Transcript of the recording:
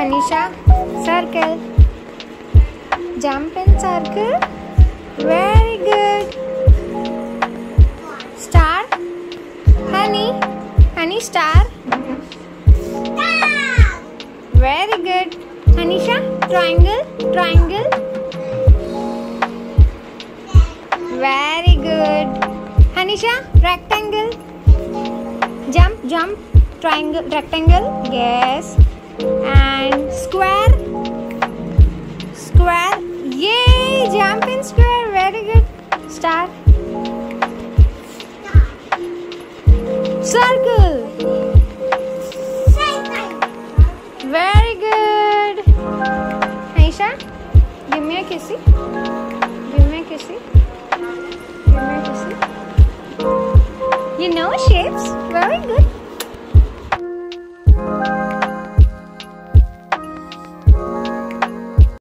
Anisha, circle. Jump in circle. Very good. Star. Honey. Honey star. Very good. Anisha, triangle. Triangle. Very good. Anisha, rectangle. Jump, jump. Triangle, rectangle. Yes. And Star. Circle. Very good. Aisha, give me a kissy. Give me a kissy. Give me a kissy. You know shapes. Very good.